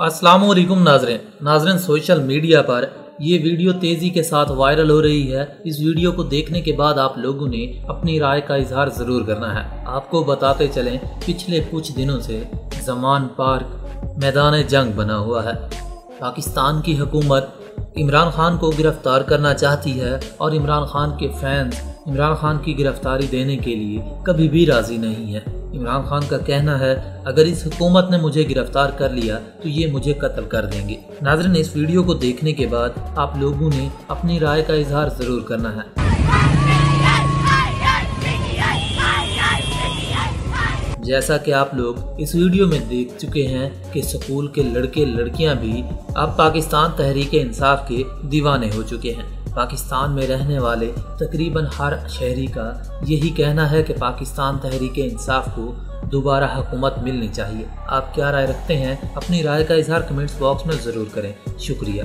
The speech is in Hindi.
अस्सलाम वालेकुम नाजरीन। नाजरीन, सोशल मीडिया पर ये वीडियो तेज़ी के साथ वायरल हो रही है। इस वीडियो को देखने के बाद आप लोगों ने अपनी राय का इजहार ज़रूर करना है। आपको बताते चलें, पिछले कुछ दिनों से जमान पार्क मैदान जंग बना हुआ है। पाकिस्तान की हुकूमत इमरान खान को गिरफ़्तार करना चाहती है और इमरान खान के फैंस इमरान खान की गिरफ्तारी देने के लिए कभी भी राज़ी नहीं है। इमरान खान का कहना है, अगर इस हुकूमत ने मुझे गिरफ़्तार कर लिया तो ये मुझे कत्ल कर देंगे। नाजरन, इस वीडियो को देखने के बाद आप लोगों ने अपनी राय का इजहार ज़रूर करना है। जैसा कि आप लोग इस वीडियो में देख चुके हैं कि स्कूल के लड़के लड़कियाँ भी अब पाकिस्तान तहरीक इंसाफ के दीवाने हो चुके हैं। पाकिस्तान में रहने वाले तकरीबन हर शहरी का यही कहना है कि पाकिस्तान तहरीक इंसाफ को दोबारा हुकूमत मिलनी चाहिए। आप क्या राय रखते हैं? अपनी राय का इजहार कमेंट्स बॉक्स में ज़रूर करें। शुक्रिया।